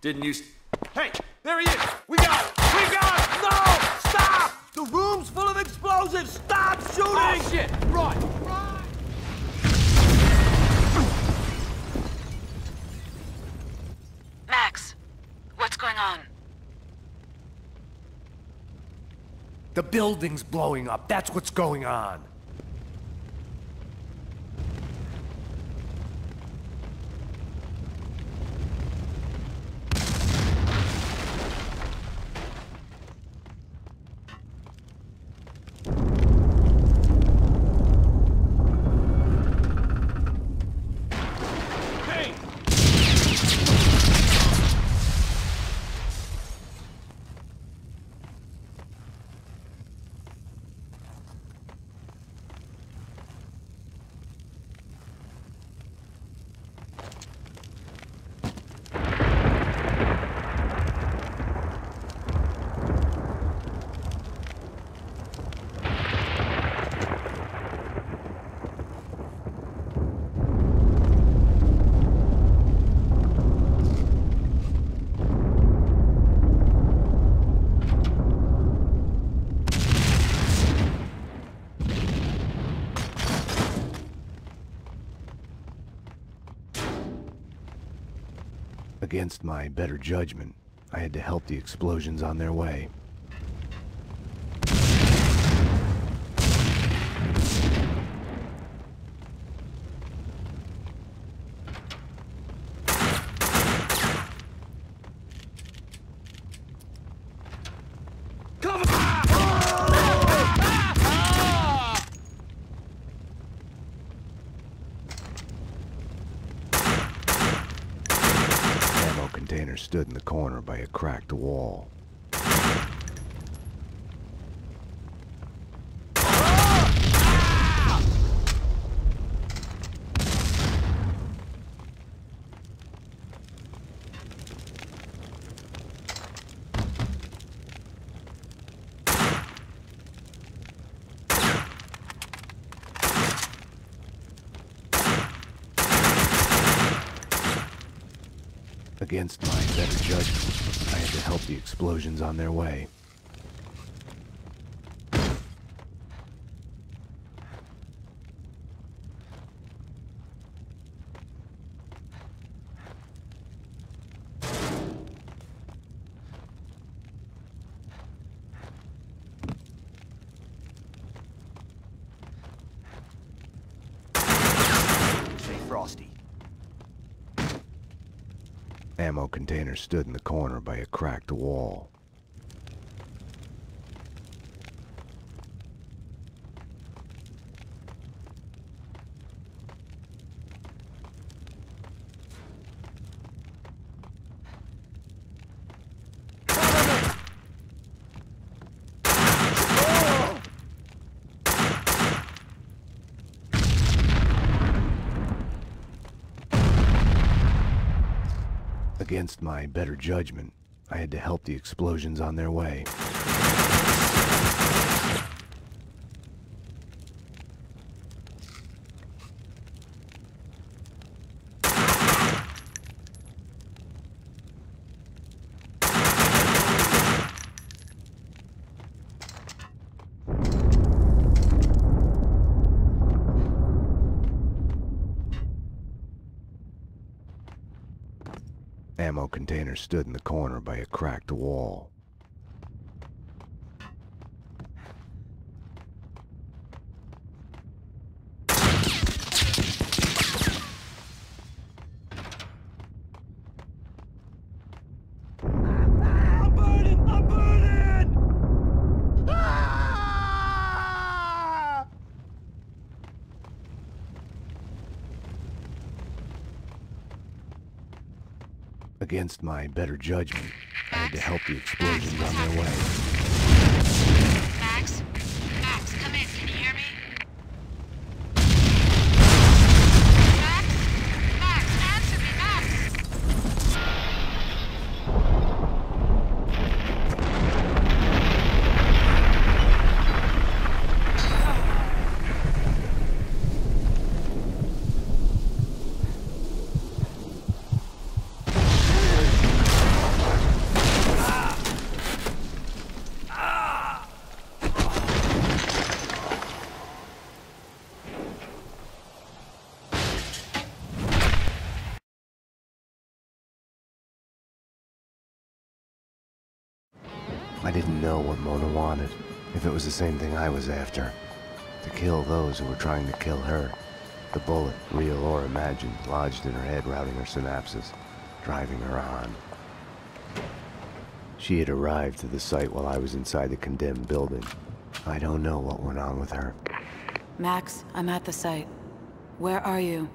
Didn't you... Hey, there he is! We got him! We got him! No! Stop! The room's full of explosives! Stop shooting! Oh, shit! Run! Run! Max, what's going on? The building's blowing up. That's what's going on. Hey! Against my better judgment, I had to help the explosions on their way. Container stood in the corner by a cracked wall. Against my better judgment, I had to help the explosions on their way. Frosty. Ammo container stood in the corner by a cracked wall. Against my better judgment, I had to help the explosions on their way. Ammo container stood in the corner by a cracked wall. I'm burning! I'm burning! Ah! Against my better judgment, I had to help the explosions on their way. Max? Max, come in. Can you hear me? Max? Max, answer me, Max! I didn't know what Mona wanted, if it was the same thing I was after. To kill those who were trying to kill her. The bullet, real or imagined, lodged in her head, routing her synapses, driving her on. She had arrived to the site while I was inside the condemned building. I don't know what went on with her. Max, I'm at the site. Where are you?